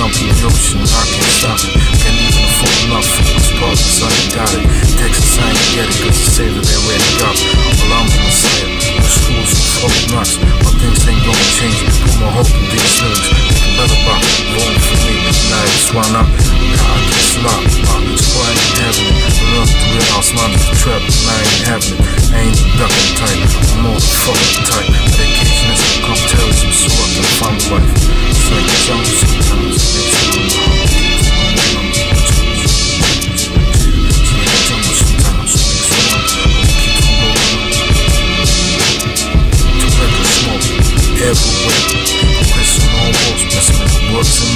dumping notions, I can't stop it. Can't even afford nothing. It's puzzles, I ain't got it. Texas, I ain't get it, cause you say that they're ready up. All I'm gonna say is, schools and fucking nuts. But things ain't gonna change. Put my hope in these lyrics. Think better about it. For me. Now it's one up, Nah, I can't slop. I'm just quiet and having it. Run up the real house, I'm just trapped, and I ain't having it. I ain't ducking tight. I'm all fucking tight. everywhere. Pressing on walls, pressing on books,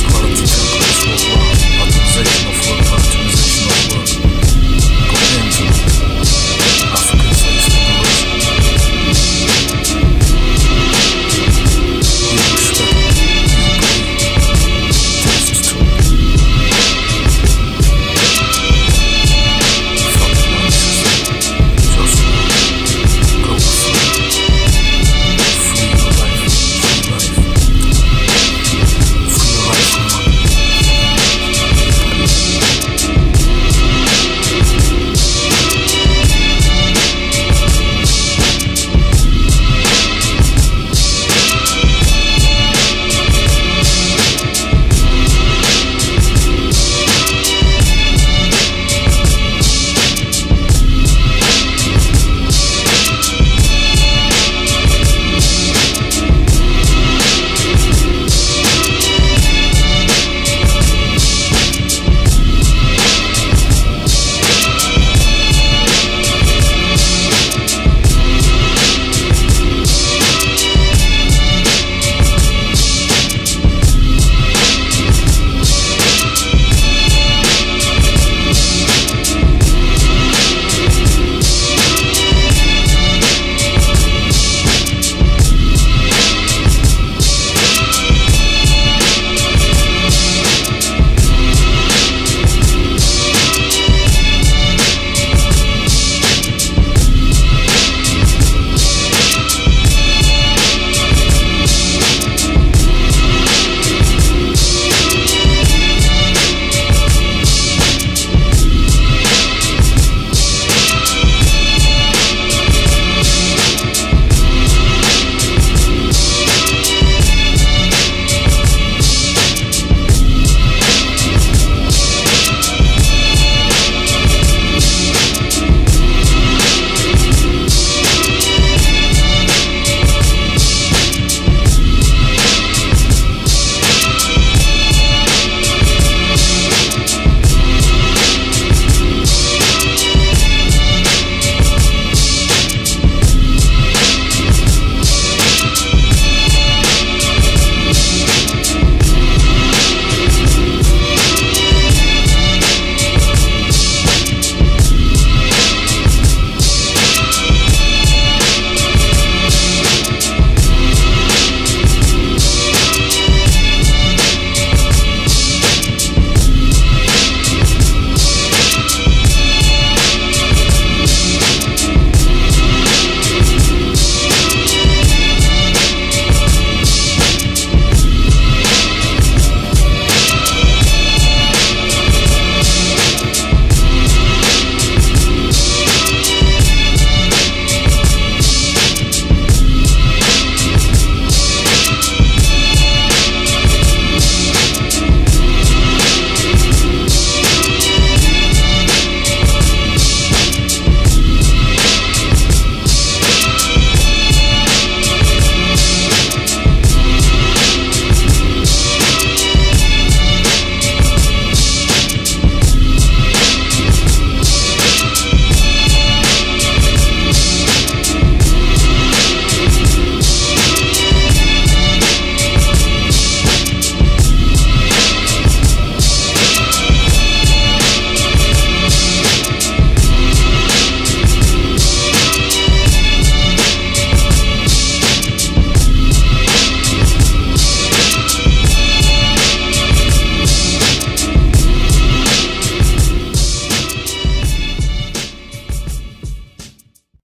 close.